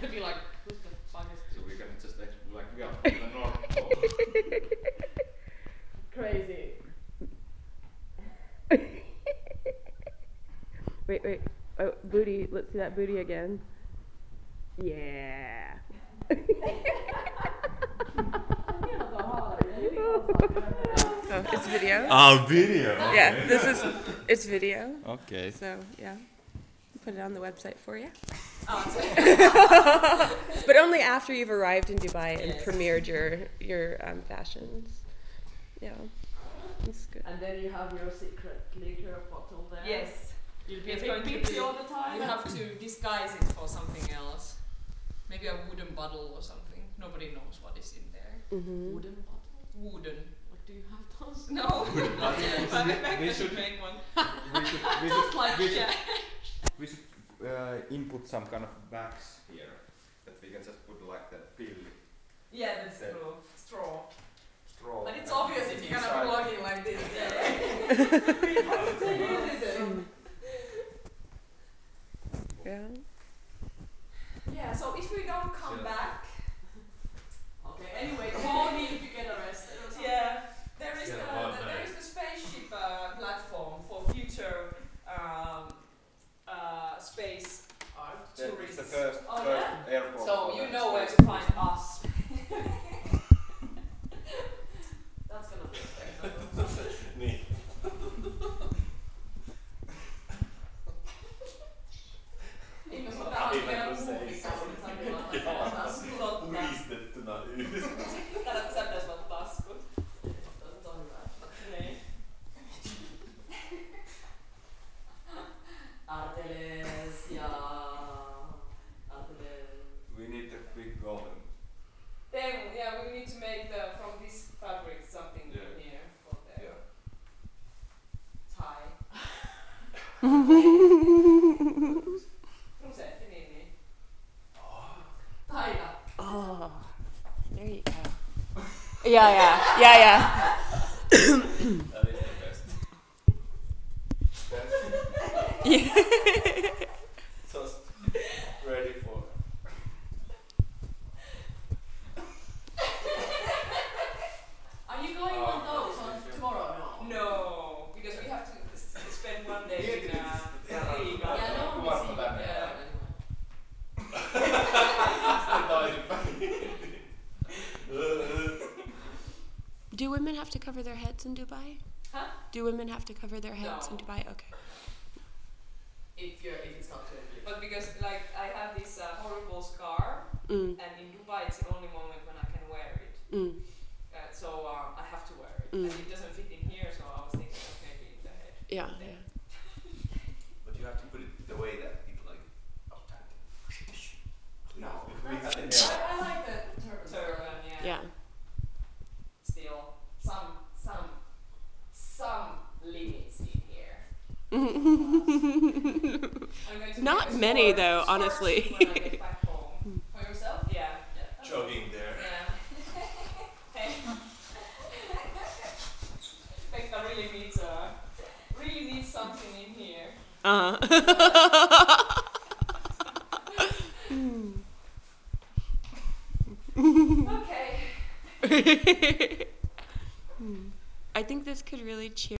gonna be like, who the fuck is So we can just ex- like we are from the North Pole. crazy? Wait, wait. Oh, booty. Let's see that booty again. Yeah. oh, it's video. Ah, video. Yeah, this is it's video. Okay. So yeah, put it on the website for you. Oh, But only after you've arrived in Dubai and Yes. premiered your your um, fashions. Yeah, that's good. and then you have your secret liquor bottle there. Yes. You'll be It's a going bit to be- all the time. You have to disguise it for something else. Maybe a wooden bottle or something. Nobody knows what is in there. Mm-hmm. wooden bottle. Wooden. What do you have those? No. but we, maybe we should should make one. we should we Just should like we should, yeah. We should input some kind of bags here that we can just put like the pill Yeah, that's Then- true. Straw. straw. But it's and obvious if you're inside. gonna plug it like this. Yeah. Yeah, so if we don't come So- back, Okay. Anyway, call me if you get arrested or something. yeah, there is Yeah, the, well, the- there is the spaceship uh, platform for future um, uh, space Art. Then it's tourists. the first, Oh, first yeah? airport. So you know where to find us. That's gonna be spectacular. Niin. Eikö se ole Aivan vielä kun se ei muovikassi, sovi. että sä tilaat taskulotta? Puistettuna yhdessä. Kato, sä pitäis olla taskut. Se on hyvä. Niin. Arteles ja... Arteles... We need the big golden. Then yeah, we need to make the from this fabric something Yeah. in here for the Yeah. tie. Rusetti, niin niin. Taina. Oh, there you go. Yeah, yeah, yeah, yeah. That is the best. yeah. Just ready for. Are you going on those on tomorrow? No. No, because we have to spend one day Mieti in uh, nyt, ihan Riga. Yeah, no one will Kuvatko see you tänne? there anyway. Do women have to cover their heads in Dubai? Huh? Do women have to cover their heads in Dubai? Okay. If you're, if it's not too big. But because like I have this uh, horrible scar, Mm, and in Dubai it's the only moment when I can wear it. mm, Uh, so uh, I have to wear it, Mm. and it doesn't fit in here. So I was thinking of maybe in the head. yeah, there. yeah. But you have to put it the way that people like uptight. No. If we had the hair. I like the turban. Turban, yeah. Yeah. Still some some some limits in here. I'm going to Not many, sport- though, honestly. shoe when I get back home. For yourself? Yeah. Yeah. Jogging there. Yeah. hey. Pekka really needs a really needs something in here. Uh. Okay. I think this could really cheer.